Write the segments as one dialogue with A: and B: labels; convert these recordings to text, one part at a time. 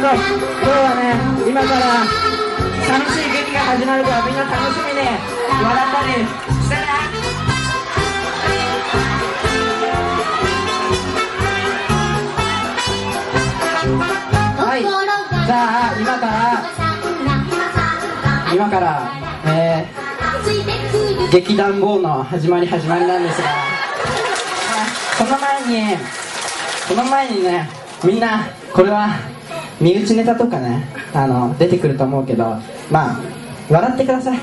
A: 今日はね今から楽しい劇が始まるからみんな楽しみに笑ったりしてねはい。じゃあ今から今からえー、劇団ボーの始まり始まりなんですが。この前にこの前にねみんなこれは身内ネタとかねあの出てくると思うけどまあ笑ってください。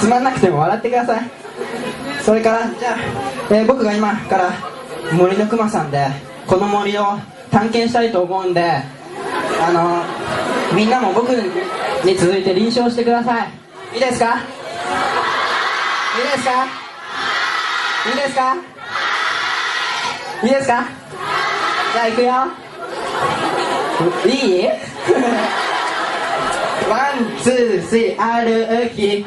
A: つまんなくても笑ってください。それからじゃあ、えー僕が今から森のくまさんでこの森を探検したいと思うんであのみんなも僕に続いて臨床してください。いいですか？いいですか？いいですか？いいですか？じゃあ行くよ。いい？ワン、ツー、スリー、歩き。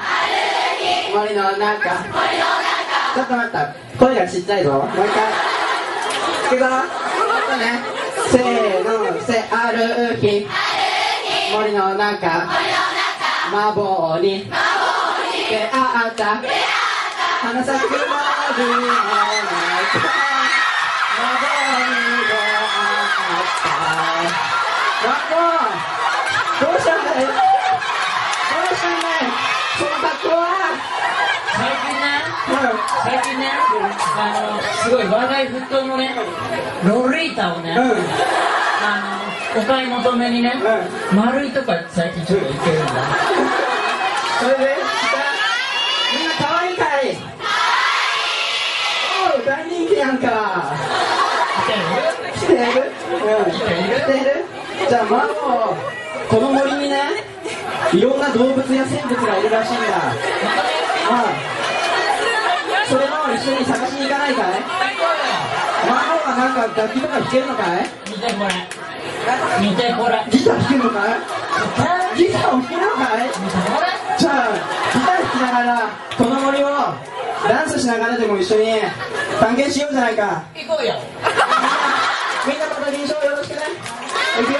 A: 森の中。ちょっと待った。声がちっちゃいぞ。もう一回。行くぞ。もっとね。せーの。せ、ある日。森の中。魔法に。出会った花咲く森の中魔法に出会ったどうしたんだい？どうしたんだい？その格好は？
B: 最近ね、最近ね、あの、すごい話題沸騰のね、ロリータをね、
A: うん。うん
B: あの、お買い求めにね、丸いとか最近ちょっと行ってるんだ。
A: それでみんな可愛いかい。おう大人気やんか。来てる？うん。来てる？じゃあマモこの森にねいろんな動物や生物がいるらしいんだああそれも一緒に探しに行かないかい？マモはなんか楽器とか弾けるのかい？
B: 見てこれ。見てこれ。
A: ギター弾けるのかい？ギターを弾けるのかい？じゃあギター弾きながらこの森をダンスしながらでも一緒に探検しようじゃないか
B: 行こうよ。
A: いくよ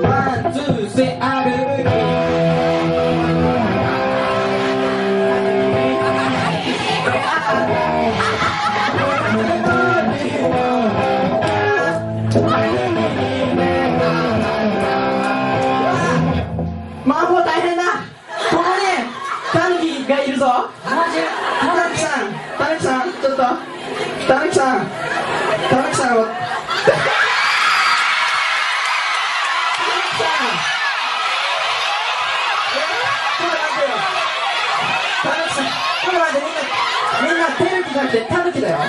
A: ワンツースリー歩きマンボウ大変だ。ここにタヌキがいるぞ。タヌキさんタヌキさんちょっと。タヌキさんタヌキさんを。じゃなくてタヌキだよタ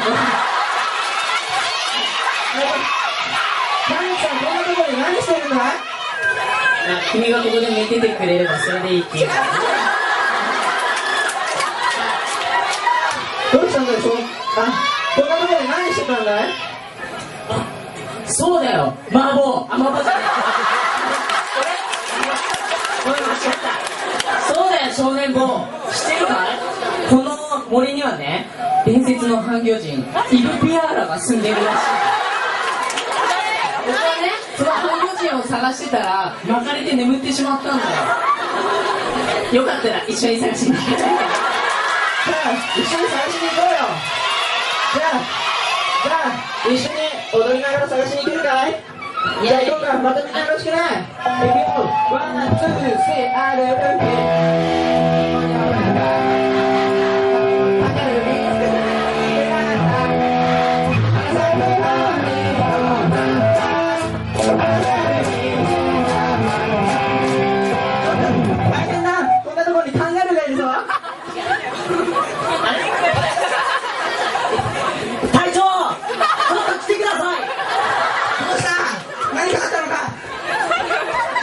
A: ヌキさんこんなところで何してるんだい
B: 君がここで寝ててくれればそれでいいっていう。
A: どうしたんだよそあこんなとこで何してたんだい
B: そうだよ、麻婆。あ、麻婆じゃない。これ間違った。そうだよ、少年坊。知ってるか？いこの森にはね、伝説の半魚人、イブピアーラが住んでるらしい。僕はね、その半魚人を探してたら、巻かれて眠ってしまったんだよ。よかったら一緒に探しに行きたい
A: じゃあ一緒に探しに行こうよじゃあじゃあ一緒に踊りながら探しに行けるかい？じゃあ行こうかまたみん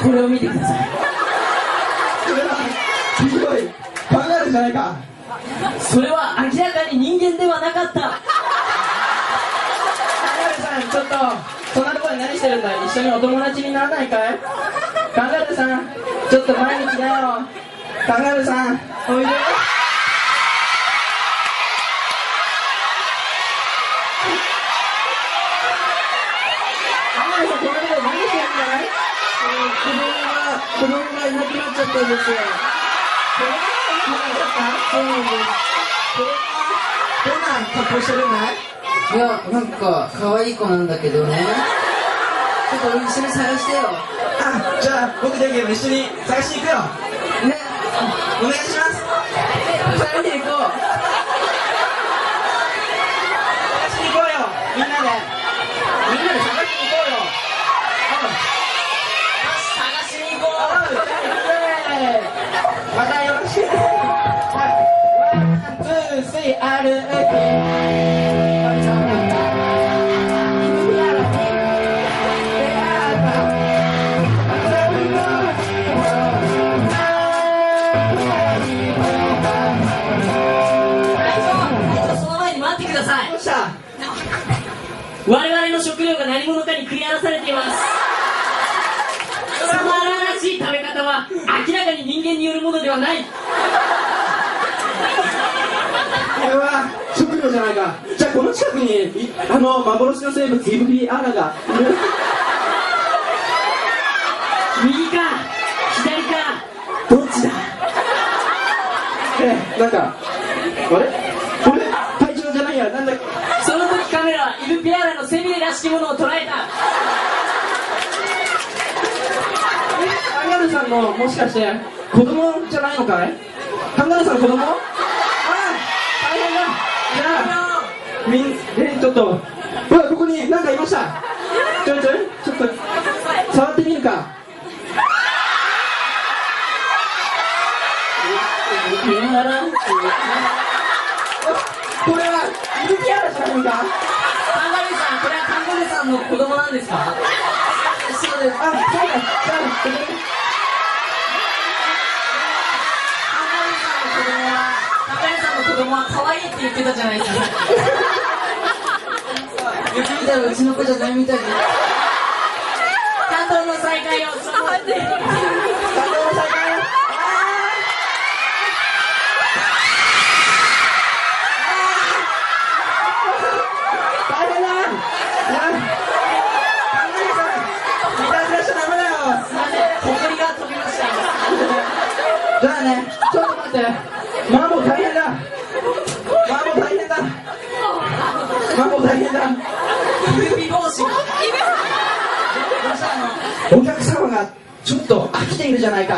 A: こ
B: れを見てください。
A: それはひどいカンガルーじゃないか。
B: それは明らかに人間ではなかった。
A: カンガルーさんちょっとそんなところで何してるんだい？一緒にお友達にならないかい？カンガルーさんちょっと前に来なよ。カンガルーさん。おいでカンガルーさんこんなところで何しそうですよ。これが良かったそうですどんな格好してるんだい？
C: いやなんか可愛い子なんだけどね。ちょっと一緒に探してよ。
A: あじゃあ僕だけも一緒に探しに行くよ。
C: ね。
A: お願いします。
C: 二人で行こう。
A: 探しに行こうよみんなで。みんなで探ま
B: す。その荒々しい食べ方は明らかに人間によるものではない。
A: これは食料じゃないか。じゃあこの近くにいあの幻の生物イブリアラが。いる
B: 右か左か。
A: どっちだ？えなんかあれ？じゃないやなんだ
B: その時カメラはイブピアラの背びれらしきものを捉えた
A: カンガルーさんのもしかして子供じゃないのかい？カンガルーさん子供？ああ大変だ。じゃあみんえちょっとほらここに何かいました。ちょいちょいちょっと触ってみるか。これはなか？
B: カンガルーさんこれはカンガルーさんの子供なんですか？
A: そうです。あそうで
B: カンガルーさんの子供はカンガルーさんの子供は可愛いって言ってたじゃないですか。
C: よく見たらうちの子じゃないみたいで
B: 感動の再会を。
A: ちゃダメだよ
B: すいません誇りが飛びました
A: じゃあねちょっと待ってマンボウ大変だ
B: 指帽子
A: お客様がちょっと飽きているじゃないか。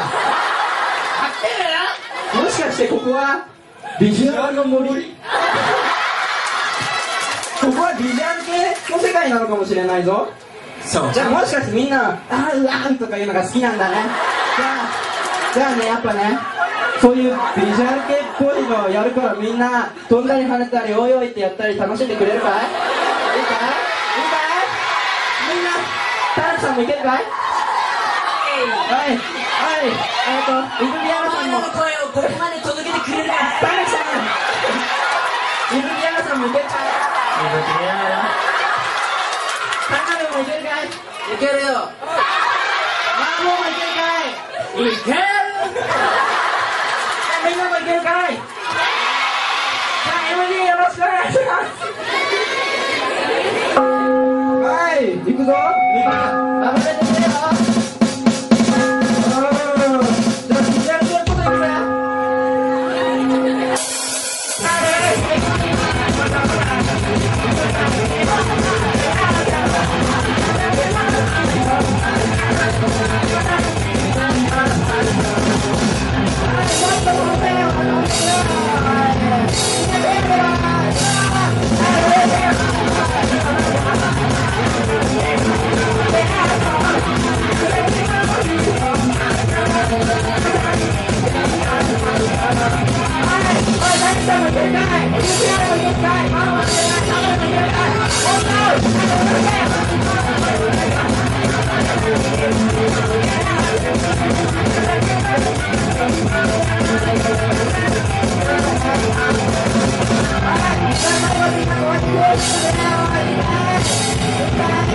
A: もしかしてここはビジュアルの森？ここはビジュアル系の世界なのかもしれないぞ。
B: そう。
A: じゃあもしかしてみんな「あーうわー」とかいうのが好きなんだね。じゃあじゃあねやっぱねそういうビジュアル系っぽいのをやるからみんな飛んだり跳ねたりおいおいってやったり楽しんでくれるかい？いいかい？いい。かいみんなタラクさんもいけるかいはい。はいえっ、とイブリアナさんも
B: の声をここまで届けてくれるか
A: タラクさんイブリアナさんもいけるか。いカンガルーもいけるかい？
C: いけるよ。
A: マンボウもいけるかい？
B: いける
A: みんなもいけるかい？じゃあ MD よろしくお願いします。はい行くぞ。劇団